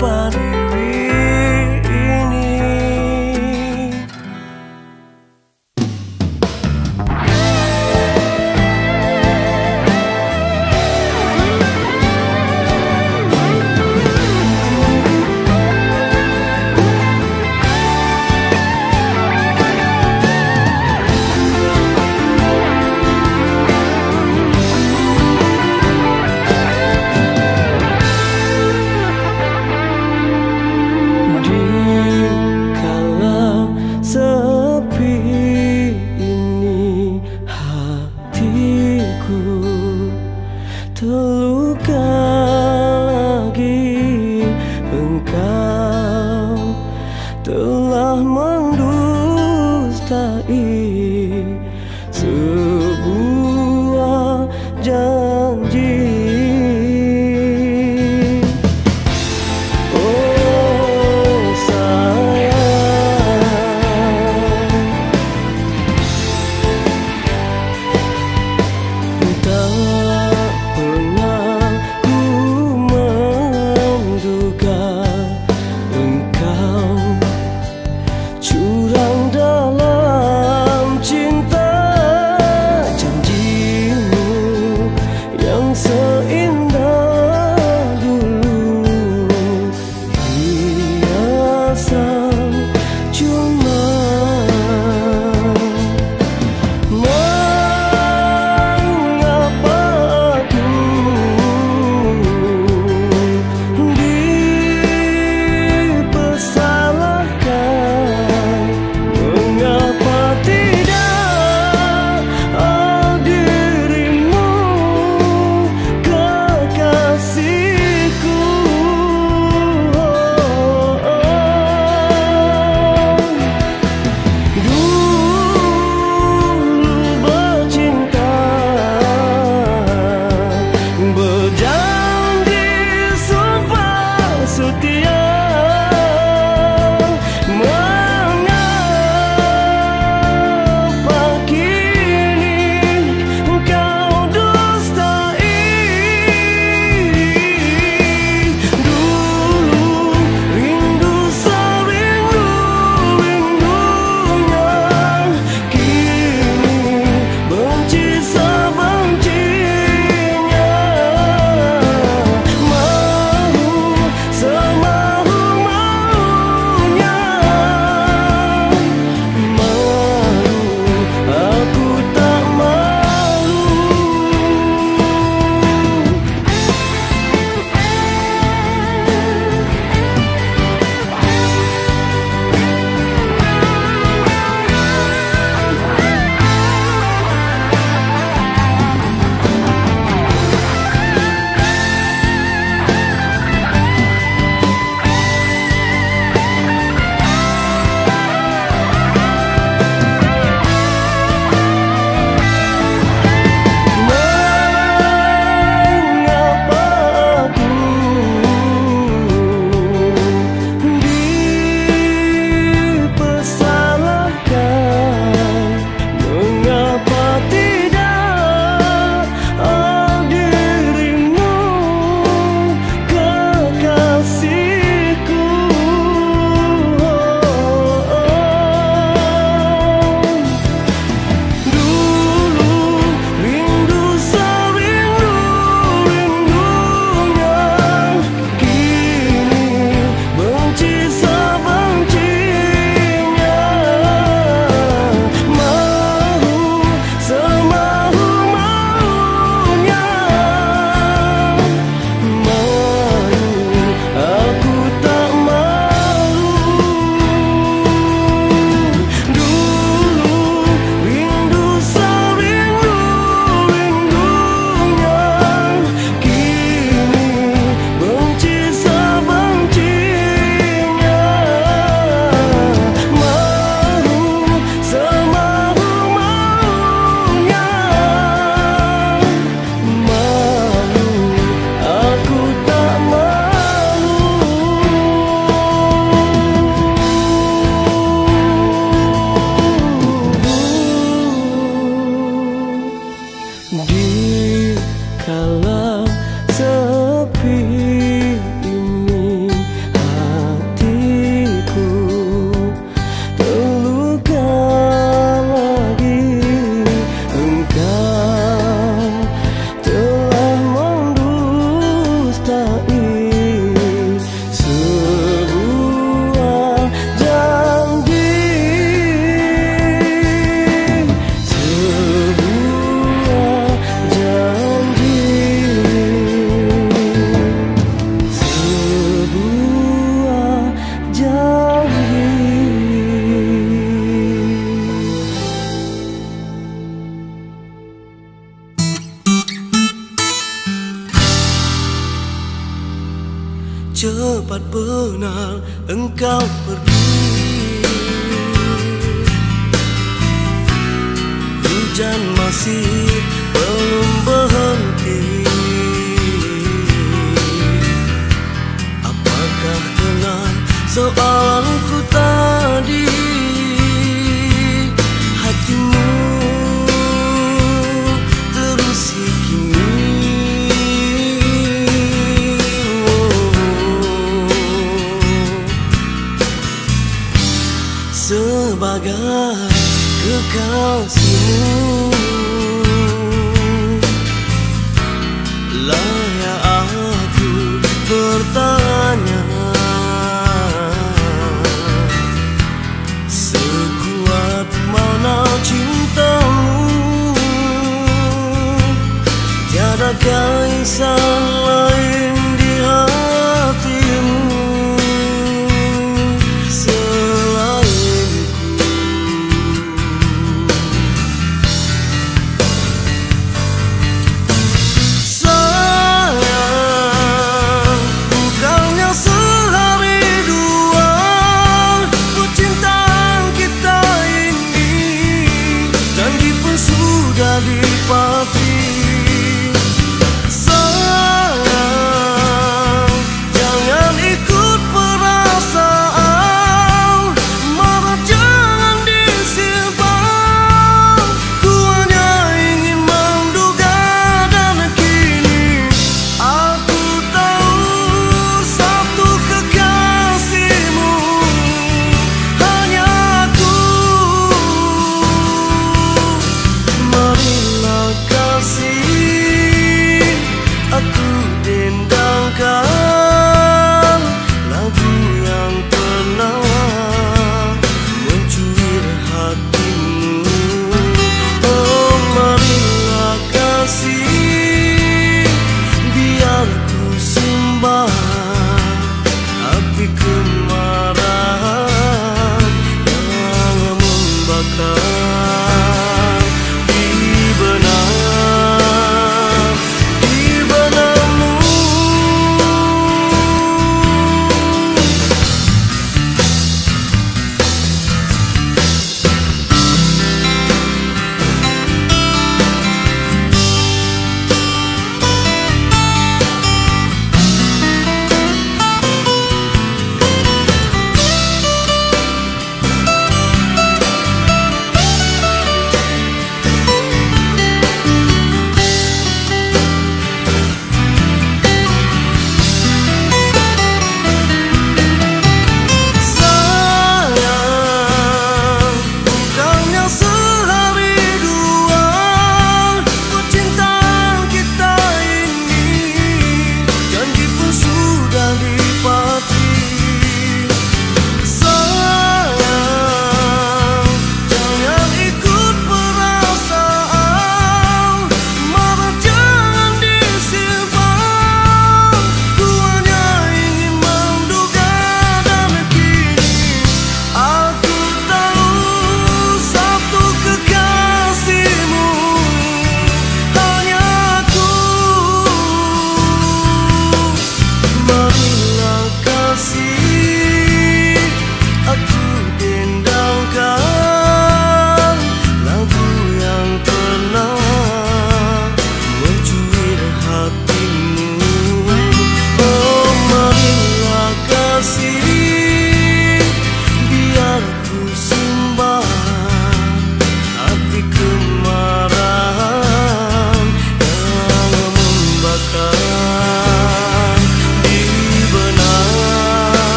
Di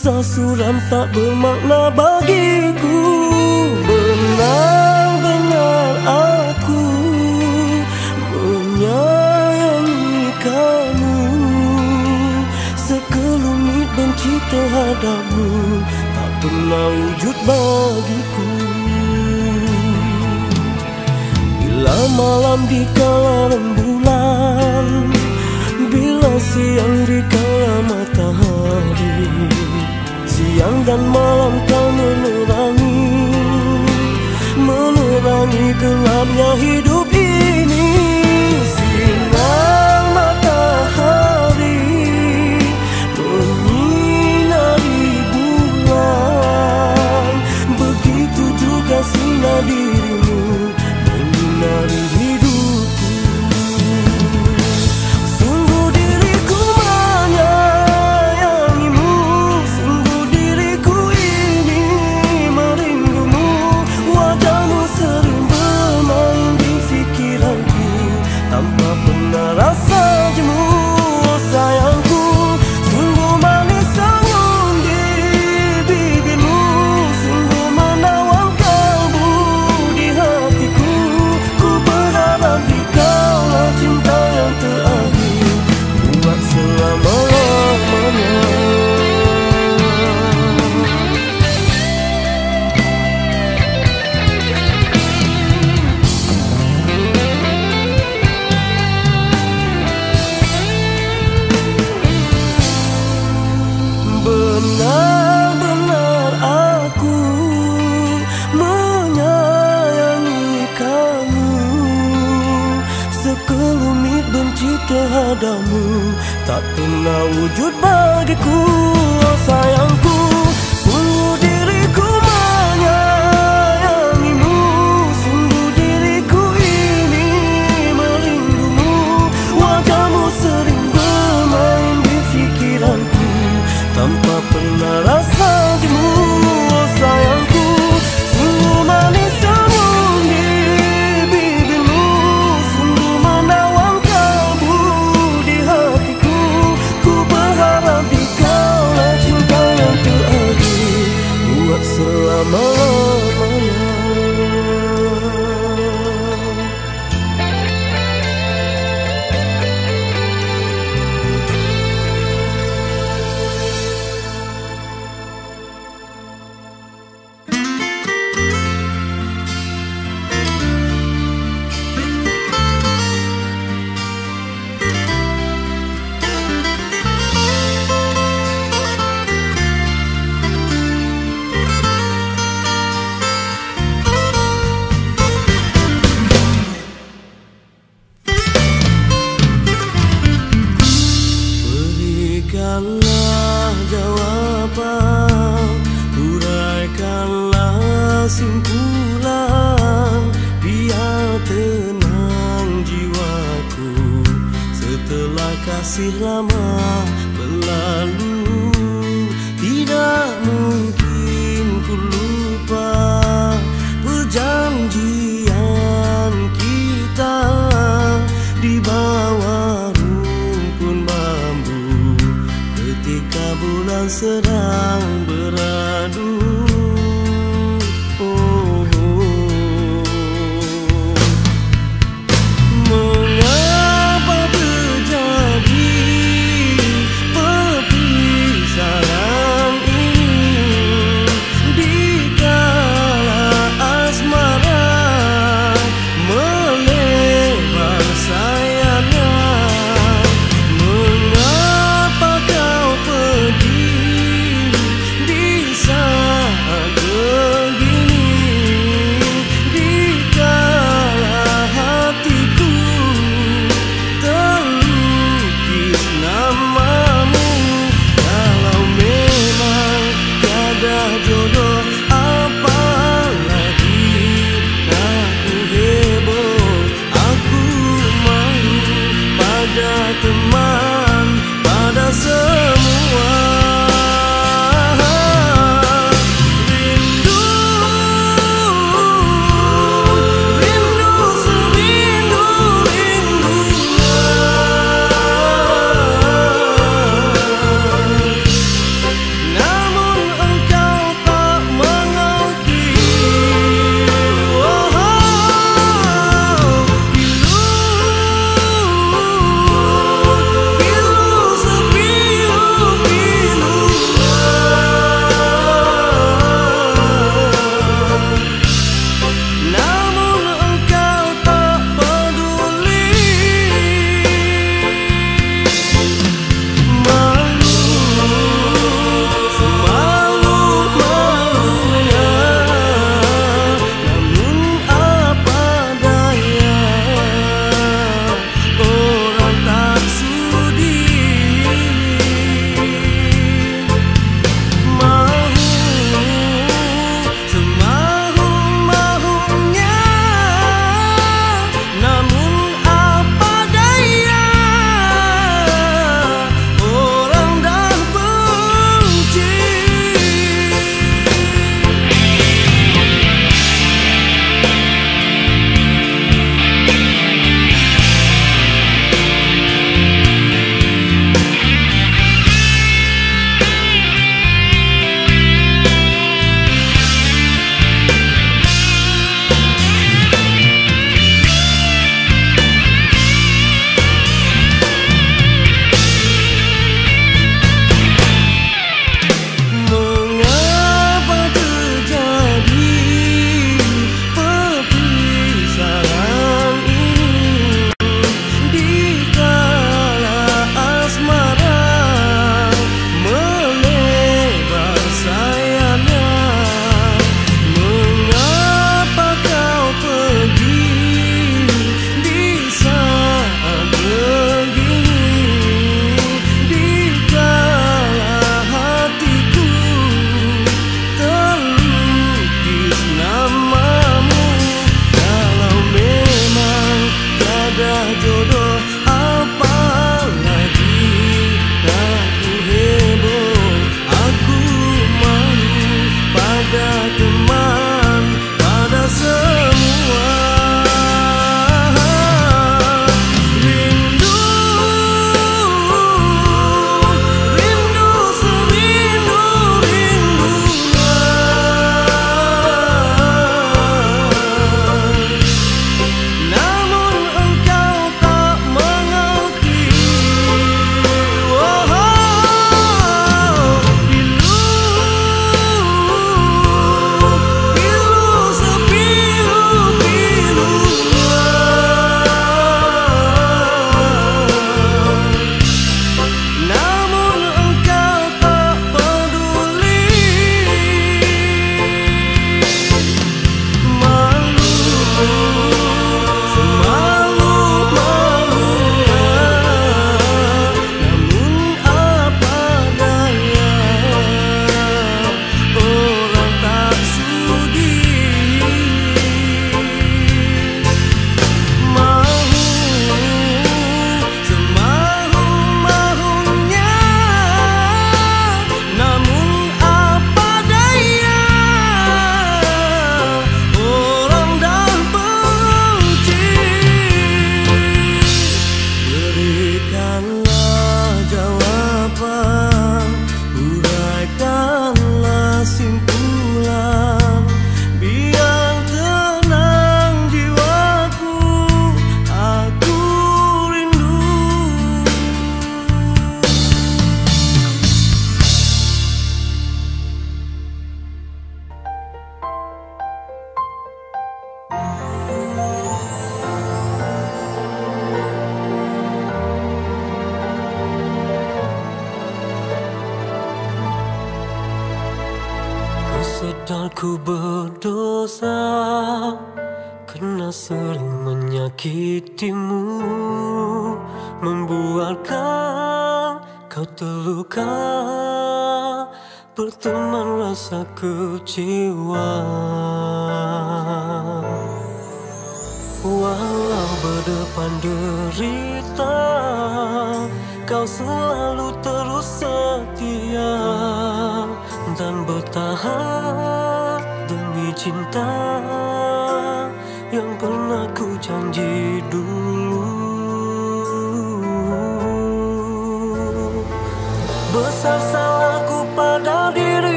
rasa suram tak bermakna bagiku Benar-benar aku menyayangi kamu Sekelumit benci terhadapmu tak pernah wujud bagiku Bila malam di kalangan bulan Bila siang di mata siang dan malam kau menerangi Menerangi gelapnya hidup.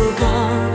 如果